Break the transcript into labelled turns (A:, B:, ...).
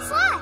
A: さ！